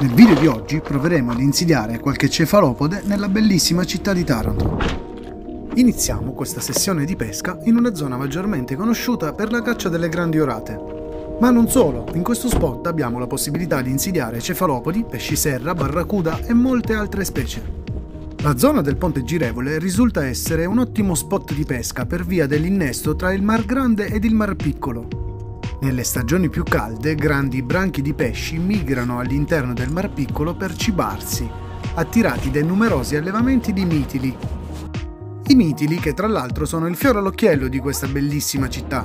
Nel video di oggi proveremo ad insidiare qualche cefalopode nella bellissima città di Taranto. Iniziamo questa sessione di pesca in una zona maggiormente conosciuta per la caccia delle grandi orate. Ma non solo, in questo spot abbiamo la possibilità di insidiare cefalopodi, pesci serra, barracuda e molte altre specie. La zona del ponte girevole risulta essere un ottimo spot di pesca per via dell'innesto tra il Mar Grande ed il Mar Piccolo, nelle stagioni più calde, grandi branchi di pesci migrano all'interno del Mar Piccolo per cibarsi, attirati dai numerosi allevamenti di mitili. I mitili che tra l'altro sono il fiore all'occhiello di questa bellissima città.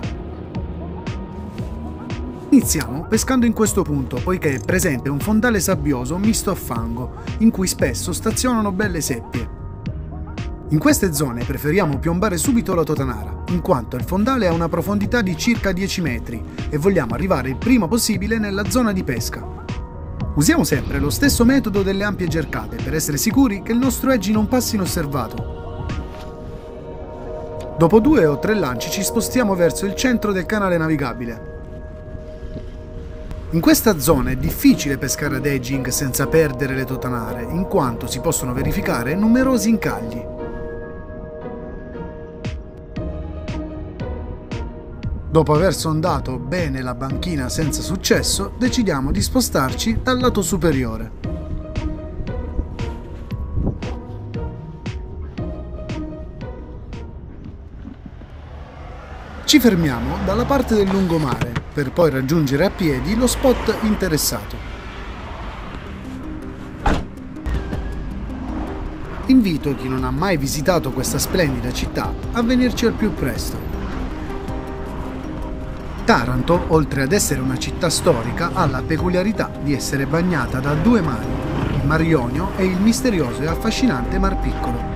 Iniziamo pescando in questo punto, poiché è presente un fondale sabbioso misto a fango, in cui spesso stazionano belle seppie. In queste zone preferiamo piombare subito la totanara, in quanto il fondale ha una profondità di circa 10 metri e vogliamo arrivare il prima possibile nella zona di pesca. Usiamo sempre lo stesso metodo delle ampie cercate per essere sicuri che il nostro edge non passi inosservato. Dopo due o tre lanci ci spostiamo verso il centro del canale navigabile. In questa zona è difficile pescare ad edging senza perdere le totanare, in quanto si possono verificare numerosi incagli. Dopo aver sondato bene la banchina senza successo, decidiamo di spostarci dal lato superiore. Ci fermiamo dalla parte del lungomare per poi raggiungere a piedi lo spot interessato. Invito chi non ha mai visitato questa splendida città a venirci al più presto. Taranto, oltre ad essere una città storica, ha la peculiarità di essere bagnata da due mari, il Mar Ionio e il misterioso e affascinante Mar Piccolo.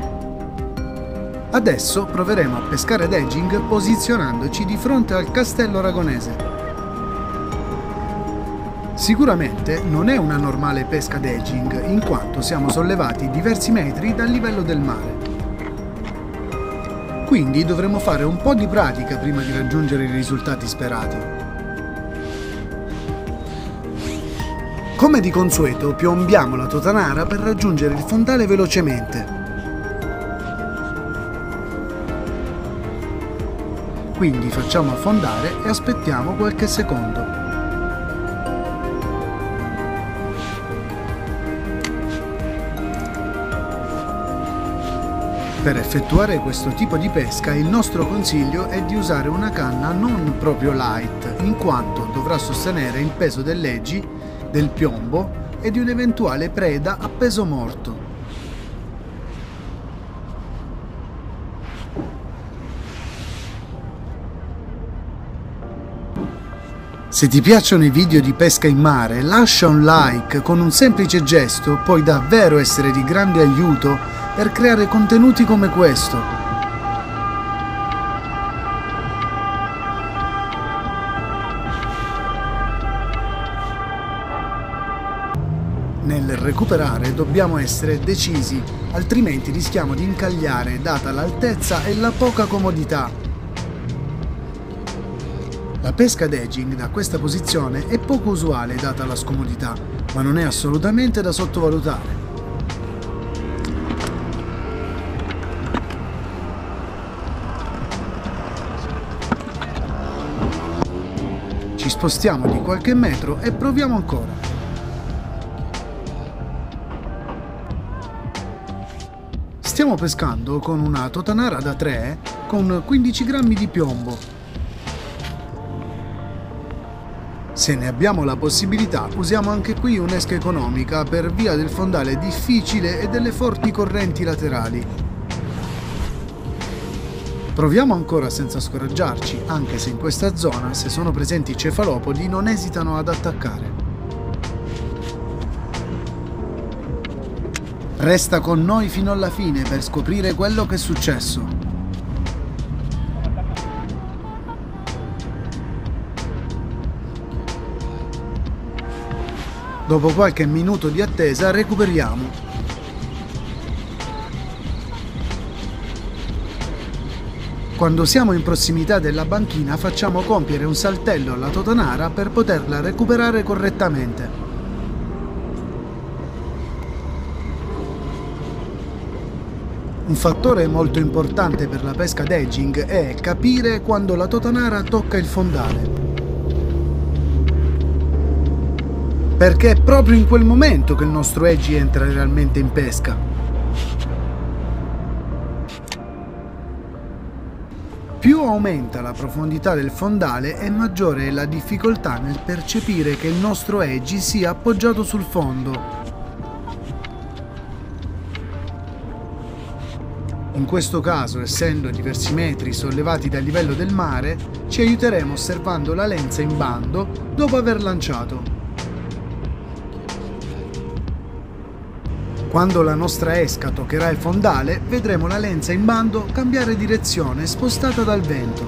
Adesso proveremo a pescare d'edging posizionandoci di fronte al castello aragonese. Sicuramente non è una normale pesca d'edging, in quanto siamo sollevati diversi metri dal livello del mare. Quindi dovremo fare un po' di pratica prima di raggiungere i risultati sperati. Come di consueto piombiamo la totanara per raggiungere il fondale velocemente. Quindi facciamo affondare e aspettiamo qualche secondo. Per effettuare questo tipo di pesca il nostro consiglio è di usare una canna non proprio light, in quanto dovrà sostenere il peso dell'eggi, del piombo e di un'eventuale preda a peso morto. Se ti piacciono i video di pesca in mare, lascia un like, con un semplice gesto puoi davvero essere di grande aiuto per creare contenuti come questo. Nel recuperare dobbiamo essere decisi, altrimenti rischiamo di incagliare data l'altezza e la poca comodità. La pesca ad edging da questa posizione è poco usuale data la scomodità, ma non è assolutamente da sottovalutare. Spostiamo di qualche metro e proviamo ancora. Stiamo pescando con una totanara da 3 con 15 grammi di piombo. Se ne abbiamo la possibilità usiamo anche qui un'esca economica per via del fondale difficile e delle forti correnti laterali. Proviamo ancora senza scoraggiarci, anche se in questa zona, se sono presenti cefalopodi, non esitano ad attaccare. Resta con noi fino alla fine per scoprire quello che è successo. Dopo qualche minuto di attesa recuperiamo Quando siamo in prossimità della banchina facciamo compiere un saltello alla totanara per poterla recuperare correttamente. Un fattore molto importante per la pesca d'edging è capire quando la totanara tocca il fondale. Perché è proprio in quel momento che il nostro edgy entra realmente in pesca. Più aumenta la profondità del fondale e maggiore è la difficoltà nel percepire che il nostro edgy sia appoggiato sul fondo In questo caso, essendo diversi metri sollevati dal livello del mare, ci aiuteremo osservando la lenza in bando dopo aver lanciato. Quando la nostra esca toccherà il fondale, vedremo la lenza in bando cambiare direzione spostata dal vento.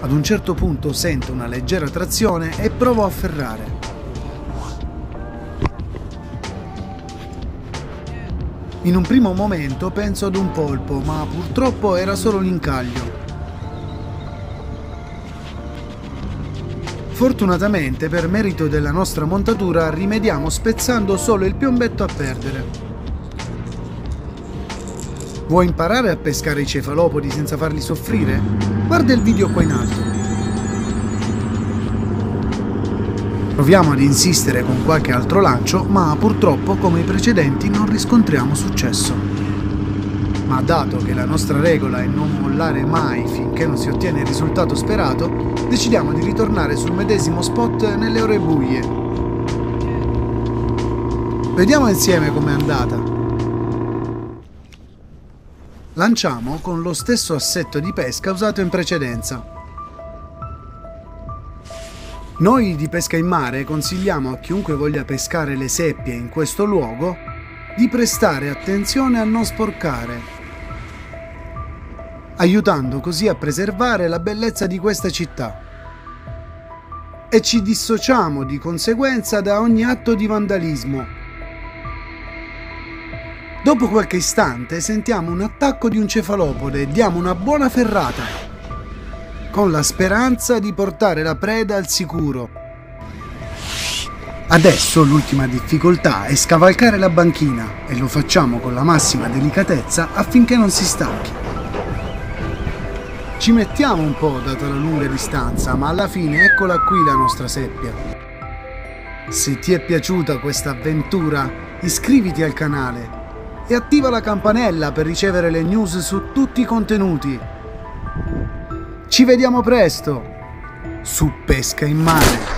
Ad un certo punto sento una leggera trazione e provo a ferrare. In un primo momento penso ad un polpo, ma purtroppo era solo un incaglio. Fortunatamente, per merito della nostra montatura, rimediamo spezzando solo il piombetto a perdere. Vuoi imparare a pescare i cefalopodi senza farli soffrire? Guarda il video qua in alto. Proviamo ad insistere con qualche altro lancio, ma purtroppo come i precedenti non riscontriamo successo. Ma dato che la nostra regola è non mollare mai finché non si ottiene il risultato sperato, decidiamo di ritornare sul medesimo spot nelle ore buie. Vediamo insieme com'è andata. Lanciamo con lo stesso assetto di pesca usato in precedenza. Noi di Pesca in Mare consigliamo a chiunque voglia pescare le seppie in questo luogo di prestare attenzione a non sporcare, aiutando così a preservare la bellezza di questa città. E ci dissociamo di conseguenza da ogni atto di vandalismo Dopo qualche istante sentiamo un attacco di un cefalopode e diamo una buona ferrata, con la speranza di portare la preda al sicuro. Adesso l'ultima difficoltà è scavalcare la banchina e lo facciamo con la massima delicatezza affinché non si stacchi. Ci mettiamo un po' data la lunga distanza, ma alla fine eccola qui la nostra seppia. Se ti è piaciuta questa avventura, iscriviti al canale e attiva la campanella per ricevere le news su tutti i contenuti. Ci vediamo presto su Pesca in Mare.